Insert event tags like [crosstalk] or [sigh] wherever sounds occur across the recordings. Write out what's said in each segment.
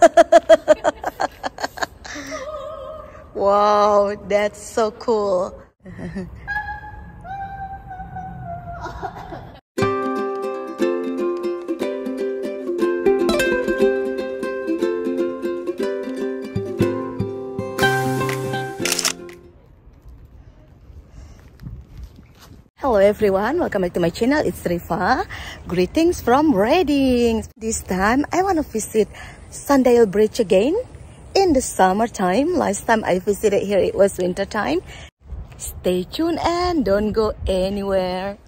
[laughs] wow, that's so cool. Hello everyone, welcome back to my channel. It's Riffa. Greetings from Redding. This time I want to visit Sundial Bridge again in the summertime. Last time I visited here it was winter time. Stay tuned and don't go anywhere.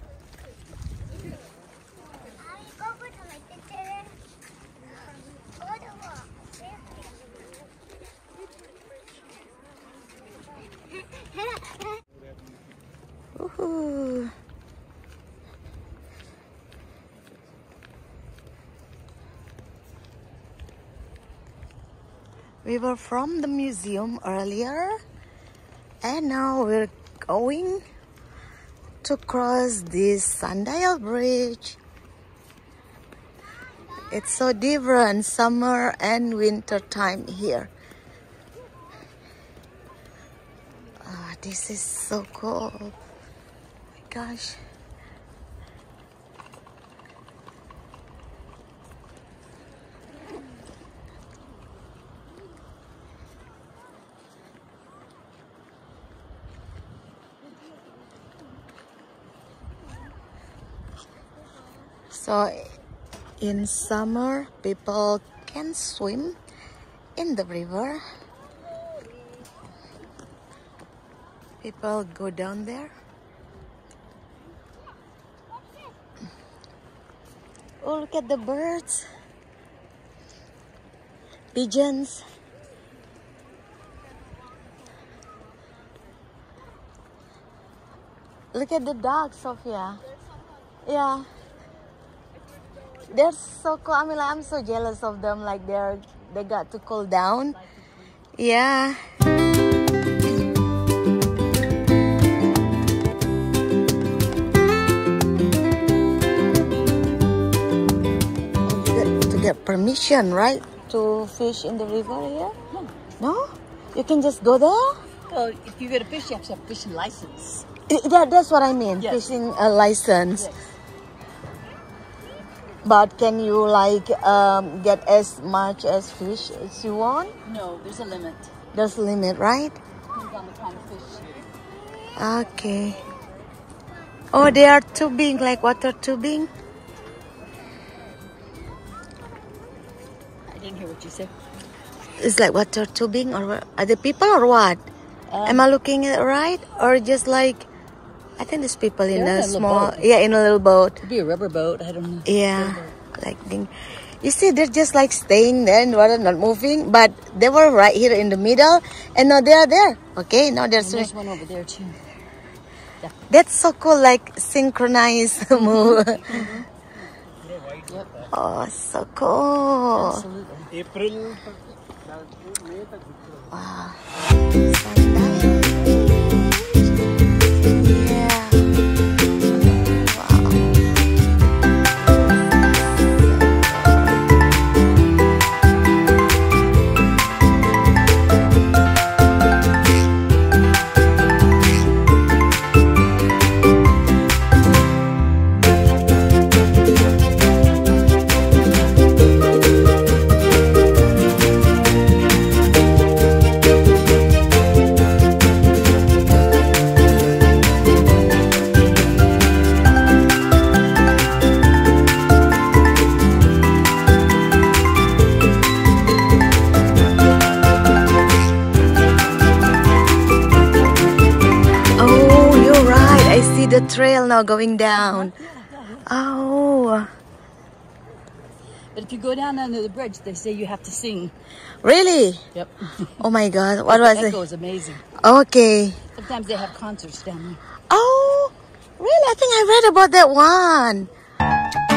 We were from the museum earlier and now we're going to cross this Sundial Bridge. It's so different summer and winter time here. Ah, this is so cool. Oh my gosh. So in summer people can swim in the river. People go down there. Oh, look at the birds. Pigeons. Look at the dogs, Sophia. Yeah. They're so cool. I mean, like, I'm so jealous of them. Like they're they got to cool down. Yeah. Get to get permission, right, to fish in the river here? No, No? you can just go there. Well, if you go to fish, you have to have a fishing license. I- That, that's what I mean. Yes. Fishing a license. Yes. But can you like um, get as much as fish as you want? No, there's a limit. There's a limit, right? Depends on the kind of fish. Okay. Oh, they are tubing, like water tubing. I didn't hear what you said. It's like water tubing, or are the people or what? Um, Am I looking at it right, or just like? I think there's people in They're a in a small, boat. yeah, in a little boat. Could be a rubber boat. I don't know. Yeah, like thing. You see, they're just like staying there and water not moving, but they were right here in the middle, and now they are there. Okay, now they're And swimming. there's one over there too. That's so cool, like synchronized [laughs] move. Yep, mm-hmm. [laughs] mm-hmm. oh, so cool. absolutely. April Wow. The trail now going down. Oh, But if you go down under the bridge, they say you have to sing. really? Yep. Oh my God. What was it? echo is amazing. Okay. Sometimes they have concerts down there. Oh, really? I think I read about that one.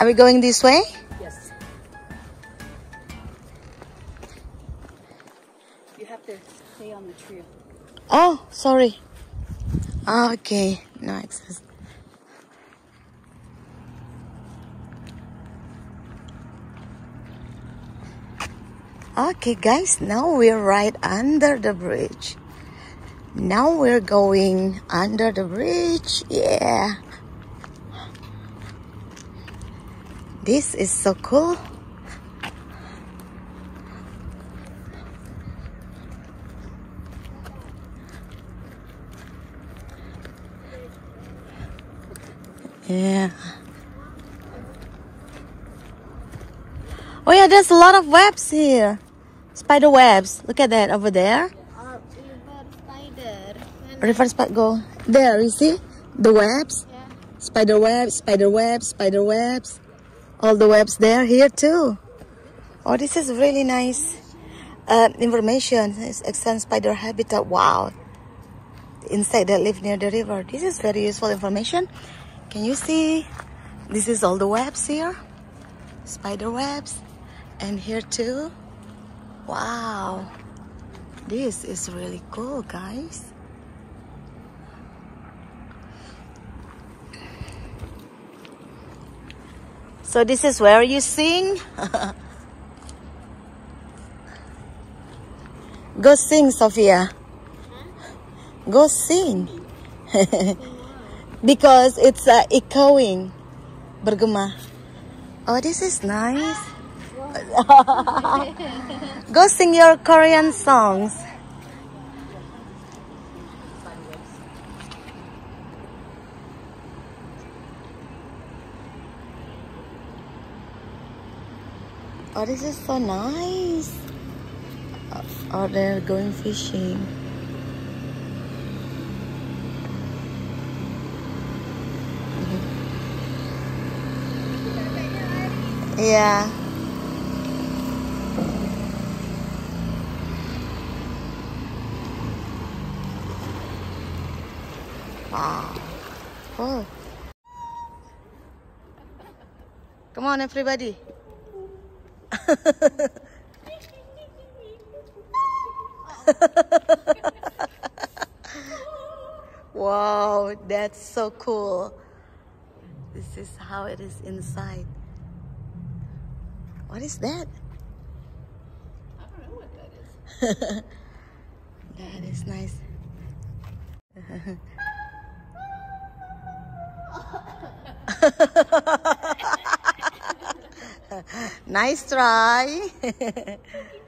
Are we going this way? Yes. You have to stay on the trail. Oh, sorry. Ah, okay, no access. Okay, guys, now we're right under the bridge. Now we're going under the bridge. Yeah. This is so cool. Yeah. Oh yeah, there's a lot of webs here. Spider webs. Look at that over there. Uh, river spider. And River spider go there. You see the webs? yeah. Spider webs, spider webs, spider webs. All the webs there here too. Oh, this is really nice uh, information. It's extend spider habitat. Wow. Insect that live near the river. This is very useful information. Can you see? This is all the webs here. Spider webs. And here too. Wow. This is really cool, guys. So this is where you sing? [laughs] Go sing, Sophia. Go sing. [laughs] because it's uh, echoing. Bergema. Oh, this is nice. [laughs] Go sing your Korean songs. Oh, this is so nice. Uh, Oh, they're going fishing. Yeah. Wow. Oh. Come on, everybody. [laughs] wow, that's so cool. This is how it is inside. What is that? I don't know what that is. That is nice. [laughs] nice try. [laughs]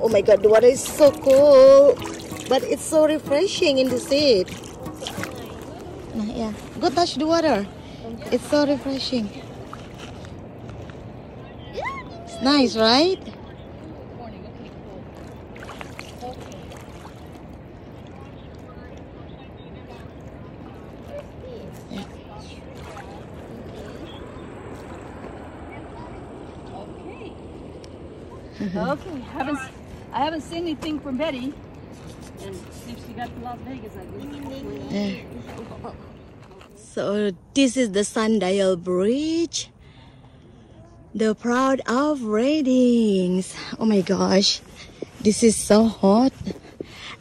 Oh my god, the water is so cool. But it's so refreshing in the sea. Nah, yeah, go touch the water. It's so refreshing. It's nice, right? Mm-hmm. Okay. Haven't s- I haven't seen anything from Betty. And see if she got to Las Vegas, I guess. Yeah. So this is the Sundial Bridge. The Proud of Reddings. Oh my gosh. This is so hot.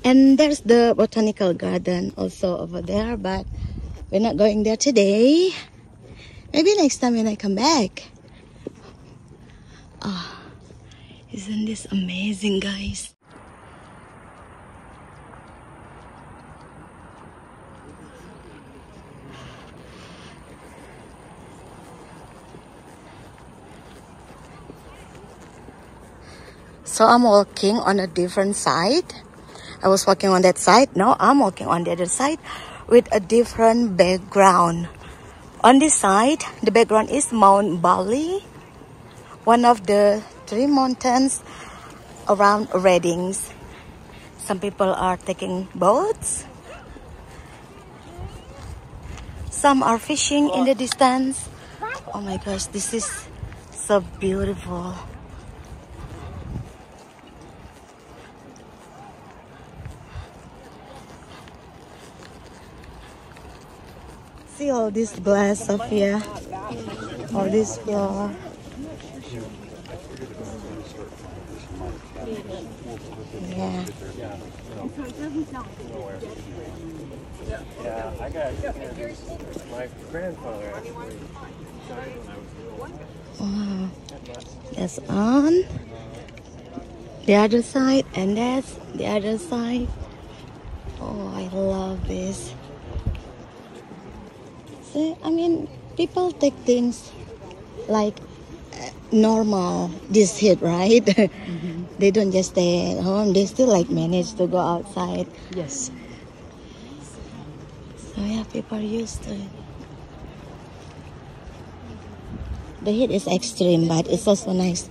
And there's the botanical garden also over there, but we're not going there today. Maybe next time when I come back. Isn't this amazing, guys? So I'm walking on a different side. I was walking on that side. Now I'm walking on the other side with a different background. On this side, the background is Mount Bali, one of the three mountains around Reddings. Some people are taking boats. Some are fishing in the distance. Oh my gosh, this is so beautiful. See all this glass, Sophia. All this floor. Yeah. My grandfather actually died when I was Wow. That's on the other side, and that's the other side. Oh, I love this. See, I mean, people take things like normal this heat, right? [laughs] Mm-hmm. they don't just stay at home. They still like manage to go outside. Yes. So yeah, people are used to it. The heat is extreme, but it's also nice.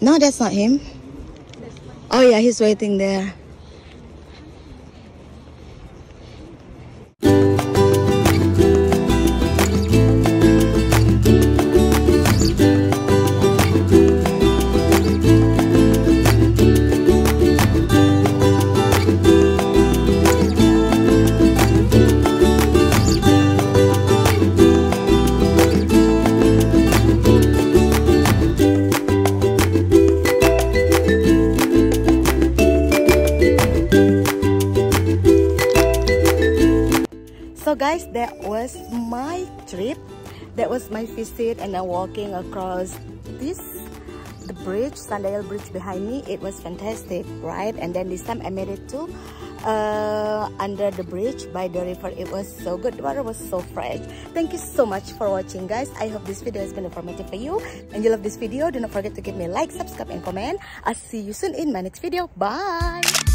No, that's not him. Oh yeah, he's waiting there. That was my visit and I'm walking across this the bridge, Sundial Bridge behind me. It was fantastic, right? And then this time I made it to uh, under the bridge by the river. It was so good. The water was so fresh. Thank you so much for watching, guys. I hope this video has been informative for you. And you love this video, do not forget to give me a like, subscribe, and comment. I'll see you soon in my next video. Bye!